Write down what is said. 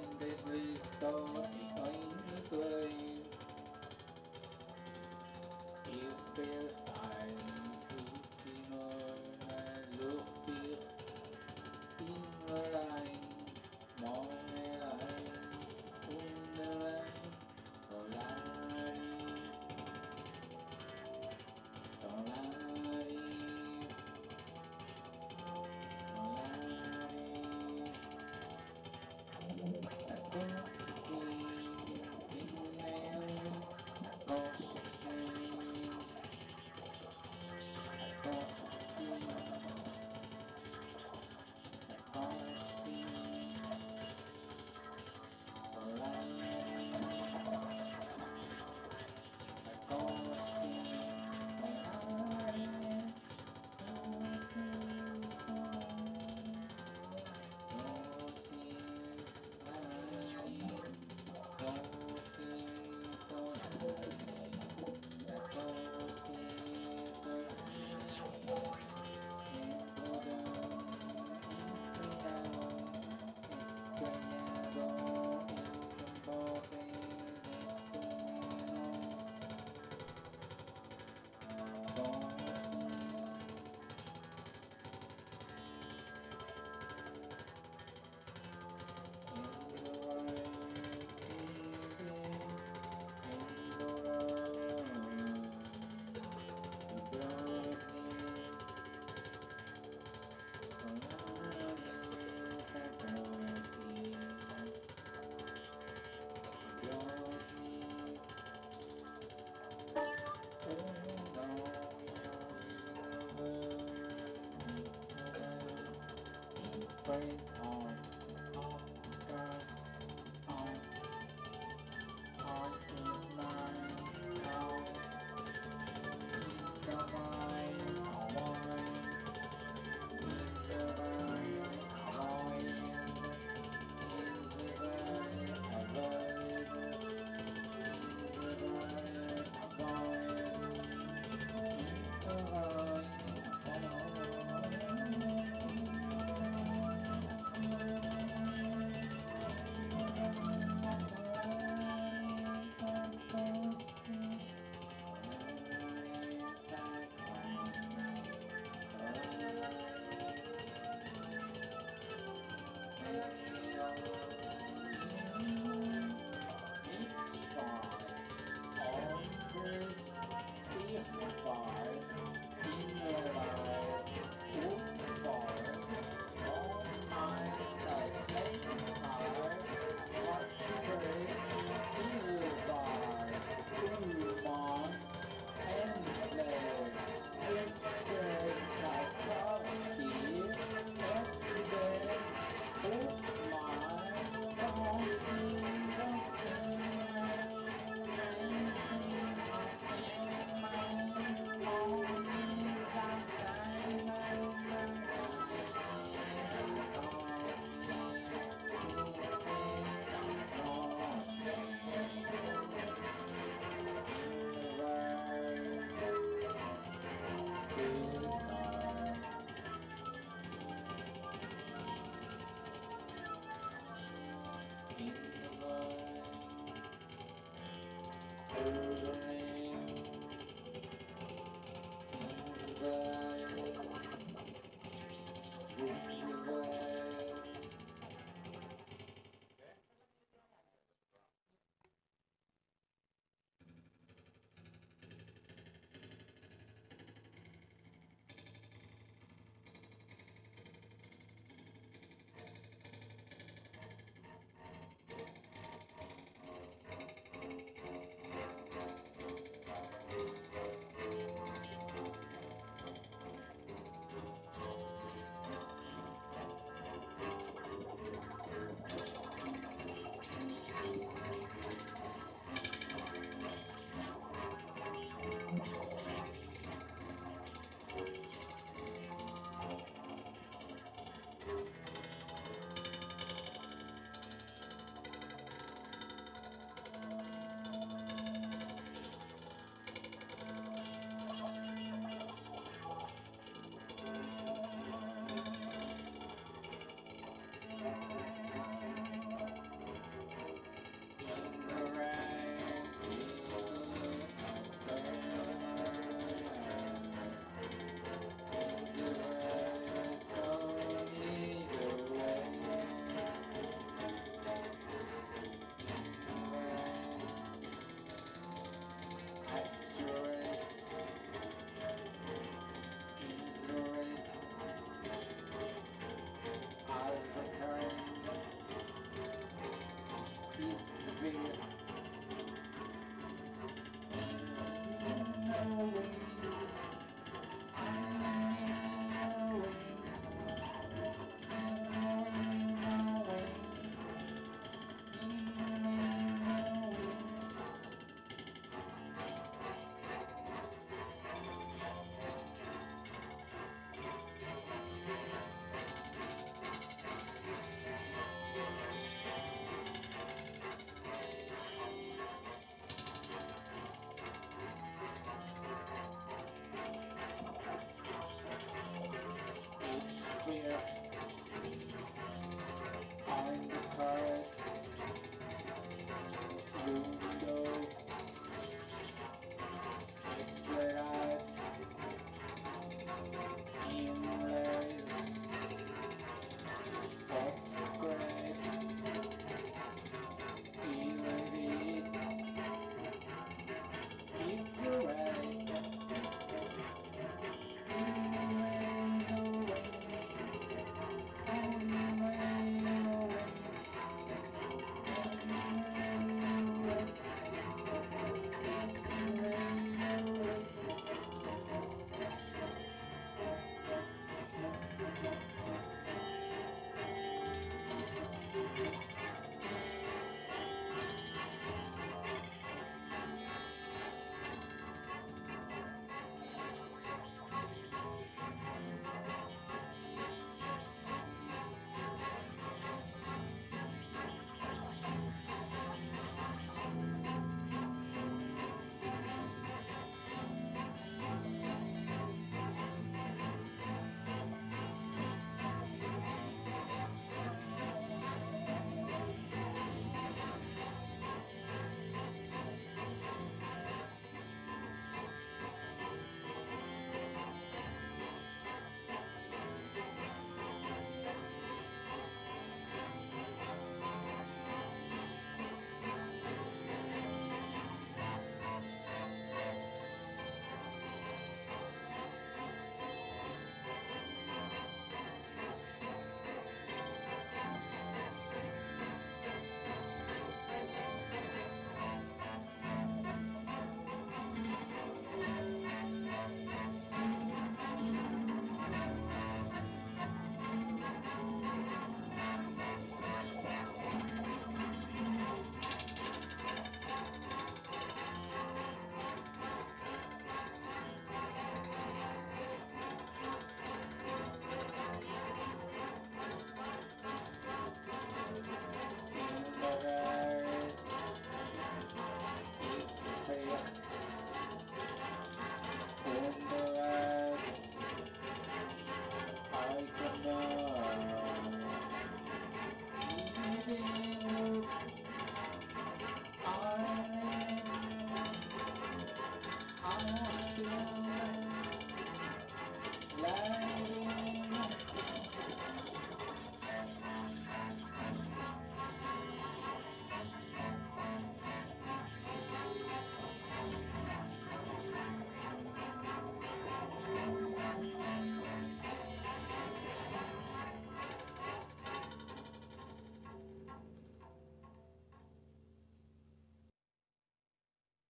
Ich bin ein Great Yeah.